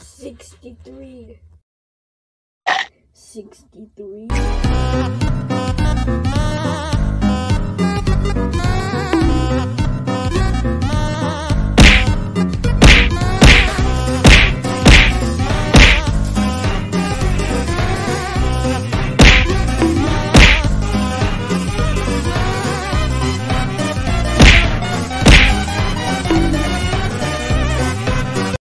Sixty-three. Sixty-three.